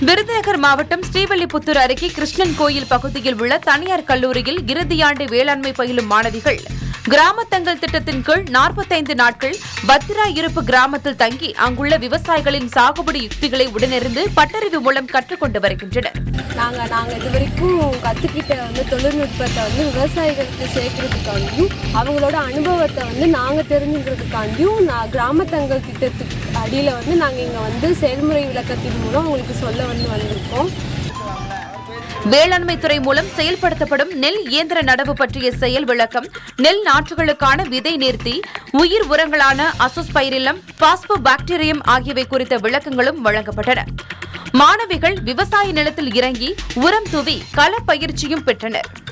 விருதுநகர் மாவட்டம் ஸ்ரீவல்லிபுத்தூர் அருகே கிருஷ்ணன் கோயில் பகுதியில் உள்ள தனியார் கல்லூரியில் இறுதியாண்டு வேளாண்மை பயிலும் மாணவிகள் கிராமத்தங்கள் திட்டத்தின் கீழ் நாற்பத்தைந்து நாட்கள் பத்ரா இருப்பு கிராமத்தில் தங்கி அங்குள்ள விவசாயிகளின் சாகுபடி யுக்திகளை உடனிருந்து பட்டறிவு மூலம் கற்றுக்கொண்டு வருகின்றனர். நாங்கள் நாங்கள் இது வரைக்கும் கற்றுக்கிட்ட வந்து தொழில்நுட்பத்தை வந்து விவசாயிகளுக்கு சேர்க்கறதுக்காண்டியும் அவங்களோட அனுபவத்தை வந்து நாங்கள் தெரிஞ்சுக்கிறதுக்காண்டியும் நான் கிராமத்தங்கள் திட்டத்துக்கு அடியில் வந்து நாங்கள் இங்கே வந்து செயல்முறை விளக்கத்தின் மூலம் உங்களுக்கு சொல்ல வந்து வந்திருக்கோம். வேளாண்மை துறை மூலம் செயல்படுத்தப்படும் நெல் இயந்திர நடவு பற்றிய செயல் விளக்கம் நெல் நாற்றுகளுக்கான விதை நேர்த்தி உயிர் உரங்களான அசோஸ்பைரிலம் பாஸ்போ பாக்டீரியம் ஆகியவை குறித்த விளக்கங்களும் வழங்கப்பட்டன. மாணவிகள் விவசாய நிலத்தில் இறங்கி உரம் தூவி கள பயிற்சியும் பெற்றனர்.